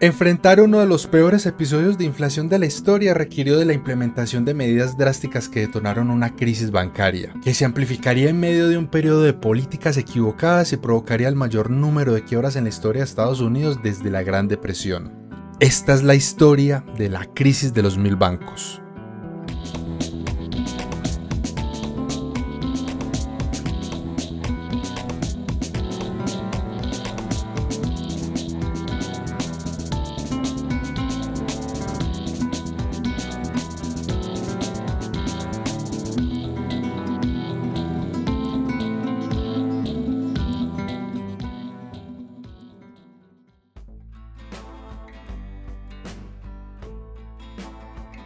Enfrentar uno de los peores episodios de inflación de la historia requirió de la implementación de medidas drásticas que detonaron una crisis bancaria, que se amplificaría en medio de un periodo de políticas equivocadas y provocaría el mayor número de quiebras en la historia de Estados Unidos desde la Gran Depresión. Esta es la historia de la crisis de los mil bancos.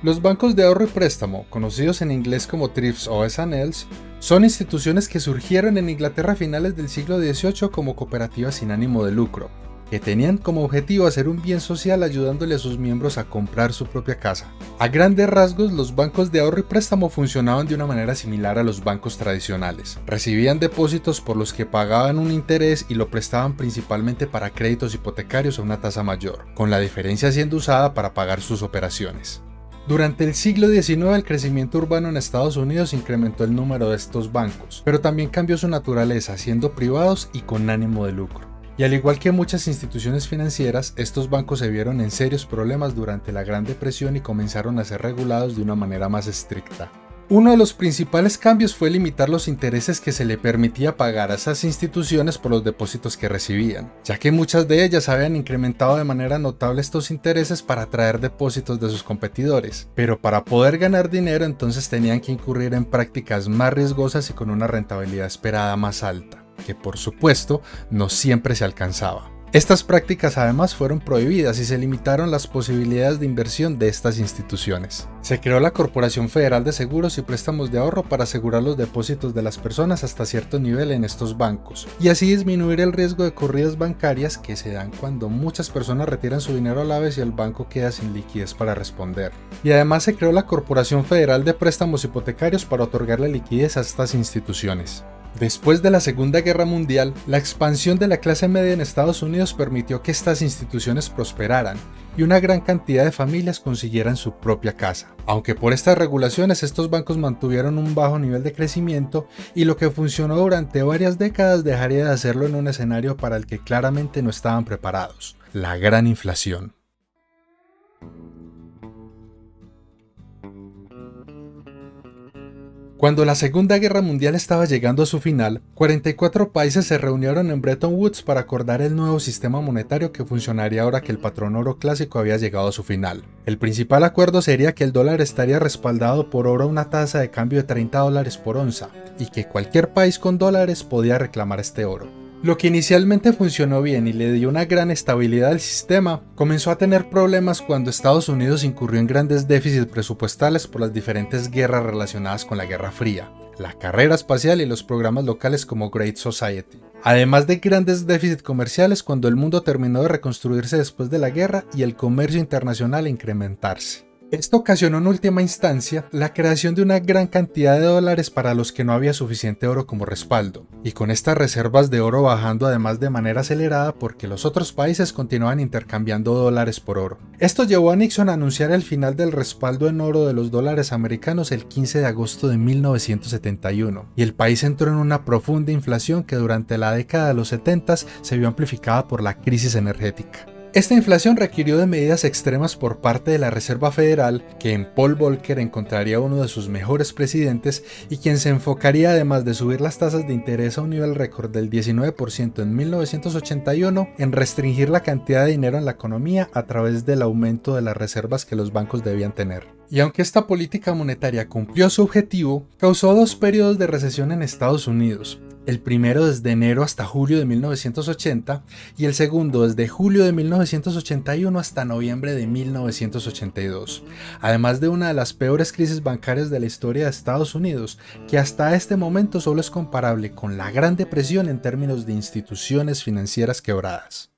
Los bancos de ahorro y préstamo, conocidos en inglés como TRIPS o S&Ls, son instituciones que surgieron en Inglaterra a finales del siglo XVIII como cooperativas sin ánimo de lucro, que tenían como objetivo hacer un bien social ayudándole a sus miembros a comprar su propia casa. A grandes rasgos, los bancos de ahorro y préstamo funcionaban de una manera similar a los bancos tradicionales. Recibían depósitos por los que pagaban un interés y lo prestaban principalmente para créditos hipotecarios a una tasa mayor, con la diferencia siendo usada para pagar sus operaciones. Durante el siglo XIX el crecimiento urbano en Estados Unidos incrementó el número de estos bancos, pero también cambió su naturaleza, siendo privados y con ánimo de lucro. Y al igual que muchas instituciones financieras, estos bancos se vieron en serios problemas durante la Gran Depresión y comenzaron a ser regulados de una manera más estricta. Uno de los principales cambios fue limitar los intereses que se le permitía pagar a esas instituciones por los depósitos que recibían, ya que muchas de ellas habían incrementado de manera notable estos intereses para atraer depósitos de sus competidores, pero para poder ganar dinero entonces tenían que incurrir en prácticas más riesgosas y con una rentabilidad esperada más alta, que por supuesto no siempre se alcanzaba. Estas prácticas además fueron prohibidas y se limitaron las posibilidades de inversión de estas instituciones. Se creó la Corporación Federal de Seguros y Préstamos de Ahorro para asegurar los depósitos de las personas hasta cierto nivel en estos bancos, y así disminuir el riesgo de corridas bancarias que se dan cuando muchas personas retiran su dinero a la vez y el banco queda sin liquidez para responder. Y además se creó la Corporación Federal de Préstamos Hipotecarios para otorgarle liquidez a estas instituciones. Después de la Segunda Guerra Mundial, la expansión de la clase media en Estados Unidos permitió que estas instituciones prosperaran y una gran cantidad de familias consiguieran su propia casa. Aunque por estas regulaciones estos bancos mantuvieron un bajo nivel de crecimiento y lo que funcionó durante varias décadas dejaría de hacerlo en un escenario para el que claramente no estaban preparados, la gran inflación. Cuando la Segunda Guerra Mundial estaba llegando a su final, 44 países se reunieron en Bretton Woods para acordar el nuevo sistema monetario que funcionaría ahora que el patrón oro clásico había llegado a su final. El principal acuerdo sería que el dólar estaría respaldado por oro a una tasa de cambio de 30 dólares por onza, y que cualquier país con dólares podía reclamar este oro. Lo que inicialmente funcionó bien y le dio una gran estabilidad al sistema, comenzó a tener problemas cuando Estados Unidos incurrió en grandes déficits presupuestales por las diferentes guerras relacionadas con la Guerra Fría, la carrera espacial y los programas locales como Great Society. Además de grandes déficits comerciales cuando el mundo terminó de reconstruirse después de la guerra y el comercio internacional incrementarse. Esto ocasionó en última instancia la creación de una gran cantidad de dólares para los que no había suficiente oro como respaldo, y con estas reservas de oro bajando además de manera acelerada porque los otros países continuaban intercambiando dólares por oro. Esto llevó a Nixon a anunciar el final del respaldo en oro de los dólares americanos el 15 de agosto de 1971, y el país entró en una profunda inflación que durante la década de los 70 se vio amplificada por la crisis energética. Esta inflación requirió de medidas extremas por parte de la Reserva Federal, que en Paul Volcker encontraría uno de sus mejores presidentes y quien se enfocaría además de subir las tasas de interés a un nivel récord del 19% en 1981 en restringir la cantidad de dinero en la economía a través del aumento de las reservas que los bancos debían tener. Y aunque esta política monetaria cumplió su objetivo, causó dos periodos de recesión en Estados Unidos, el primero desde enero hasta julio de 1980 y el segundo desde julio de 1981 hasta noviembre de 1982, además de una de las peores crisis bancarias de la historia de Estados Unidos, que hasta este momento solo es comparable con la Gran Depresión en términos de instituciones financieras quebradas.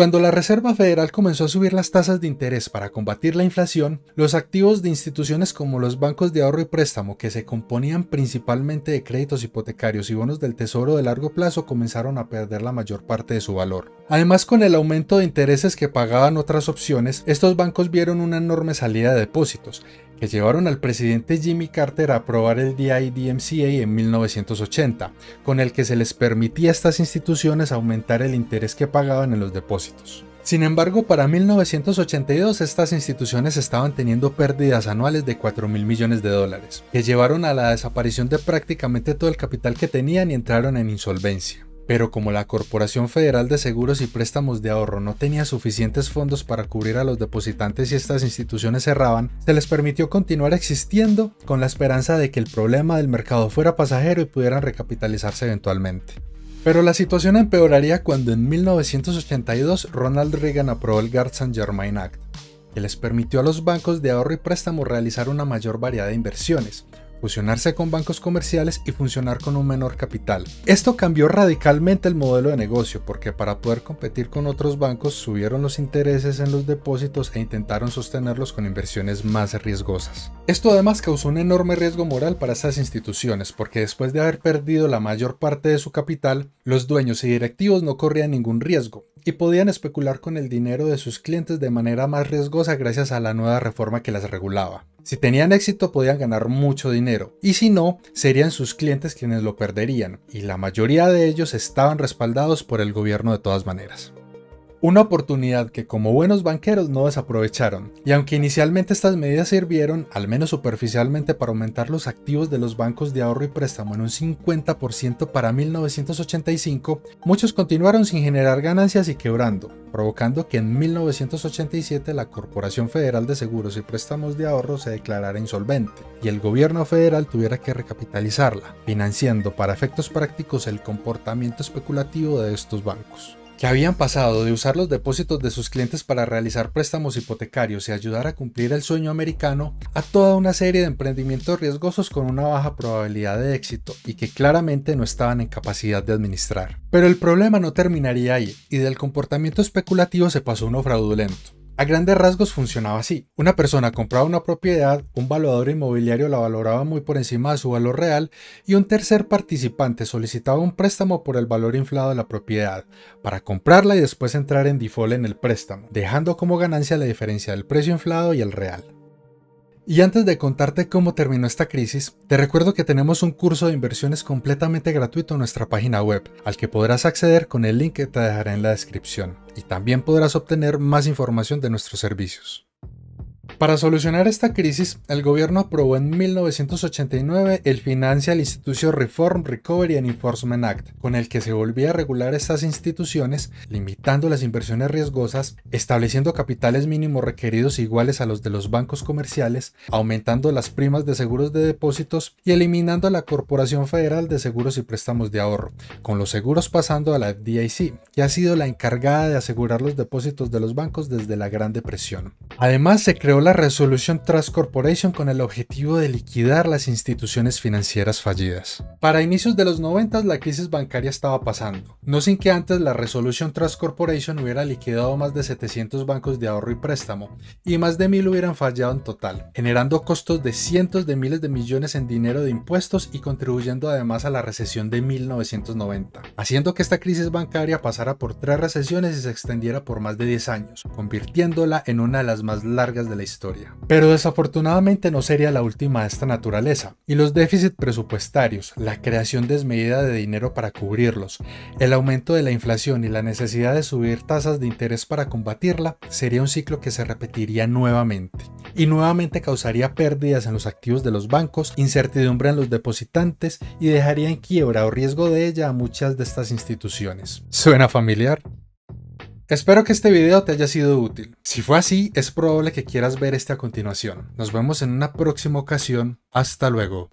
Cuando la Reserva Federal comenzó a subir las tasas de interés para combatir la inflación, los activos de instituciones como los bancos de ahorro y préstamo, que se componían principalmente de créditos hipotecarios y bonos del tesoro de largo plazo, comenzaron a perder la mayor parte de su valor. Además, con el aumento de intereses que pagaban otras opciones, estos bancos vieron una enorme salida de depósitos, que llevaron al presidente Jimmy Carter a aprobar el DIDMCA en 1980, con el que se les permitía a estas instituciones aumentar el interés que pagaban en los depósitos. Sin embargo, para 1982 estas instituciones estaban teniendo pérdidas anuales de 4 mil millones de dólares, que llevaron a la desaparición de prácticamente todo el capital que tenían y entraron en insolvencia. Pero como la Corporación Federal de Seguros y Préstamos de Ahorro no tenía suficientes fondos para cubrir a los depositantes y estas instituciones cerraban, se les permitió continuar existiendo con la esperanza de que el problema del mercado fuera pasajero y pudieran recapitalizarse eventualmente. Pero la situación empeoraría cuando en 1982 Ronald Reagan aprobó el Guard-Saint-Germain Act, que les permitió a los bancos de ahorro y préstamo realizar una mayor variedad de inversiones, fusionarse con bancos comerciales y funcionar con un menor capital. Esto cambió radicalmente el modelo de negocio porque para poder competir con otros bancos subieron los intereses en los depósitos e intentaron sostenerlos con inversiones más riesgosas. Esto además causó un enorme riesgo moral para estas instituciones porque después de haber perdido la mayor parte de su capital, los dueños y directivos no corrían ningún riesgo y podían especular con el dinero de sus clientes de manera más riesgosa gracias a la nueva reforma que las regulaba. Si tenían éxito podían ganar mucho dinero, y si no, serían sus clientes quienes lo perderían, y la mayoría de ellos estaban respaldados por el gobierno de todas maneras. Una oportunidad que como buenos banqueros no desaprovecharon, y aunque inicialmente estas medidas sirvieron, al menos superficialmente, para aumentar los activos de los bancos de ahorro y préstamo en un 50% para 1985, muchos continuaron sin generar ganancias y quebrando, provocando que en 1987 la Corporación Federal de Seguros y Préstamos de Ahorro se declarara insolvente, y el gobierno federal tuviera que recapitalizarla, financiando para efectos prácticos el comportamiento especulativo de estos bancos que habían pasado de usar los depósitos de sus clientes para realizar préstamos hipotecarios y ayudar a cumplir el sueño americano, a toda una serie de emprendimientos riesgosos con una baja probabilidad de éxito y que claramente no estaban en capacidad de administrar. Pero el problema no terminaría ahí, y del comportamiento especulativo se pasó uno fraudulento. A grandes rasgos funcionaba así. Una persona compraba una propiedad, un valuador inmobiliario la valoraba muy por encima de su valor real y un tercer participante solicitaba un préstamo por el valor inflado de la propiedad, para comprarla y después entrar en default en el préstamo, dejando como ganancia la diferencia del precio inflado y el real. Y antes de contarte cómo terminó esta crisis, te recuerdo que tenemos un curso de inversiones completamente gratuito en nuestra página web, al que podrás acceder con el link que te dejaré en la descripción, y también podrás obtener más información de nuestros servicios. Para solucionar esta crisis, el gobierno aprobó en 1989 el Financial Institution Reform, Recovery and Enforcement Act, con el que se volvía a regular estas instituciones, limitando las inversiones riesgosas, estableciendo capitales mínimos requeridos iguales a los de los bancos comerciales, aumentando las primas de seguros de depósitos y eliminando la Corporación Federal de Seguros y Préstamos de Ahorro, con los seguros pasando a la FDIC, que ha sido la encargada de asegurar los depósitos de los bancos desde la Gran Depresión. Además, se creó la Resolution Trust Corporation con el objetivo de liquidar las instituciones financieras fallidas. Para inicios de los 90 la crisis bancaria estaba pasando, no sin que antes la Resolution Trust Corporation hubiera liquidado más de 700 bancos de ahorro y préstamo, y más de mil hubieran fallado en total, generando costos de cientos de miles de millones en dinero de impuestos y contribuyendo además a la recesión de 1990, haciendo que esta crisis bancaria pasara por tres recesiones y se extendiera por más de 10 años, convirtiéndola en una de las más largas de la pero desafortunadamente no sería la última de esta naturaleza, y los déficits presupuestarios, la creación desmedida de dinero para cubrirlos, el aumento de la inflación y la necesidad de subir tasas de interés para combatirla sería un ciclo que se repetiría nuevamente, y nuevamente causaría pérdidas en los activos de los bancos, incertidumbre en los depositantes y dejaría en quiebra o riesgo de ella a muchas de estas instituciones. ¿Suena familiar? Espero que este video te haya sido útil. Si fue así, es probable que quieras ver este a continuación. Nos vemos en una próxima ocasión. Hasta luego.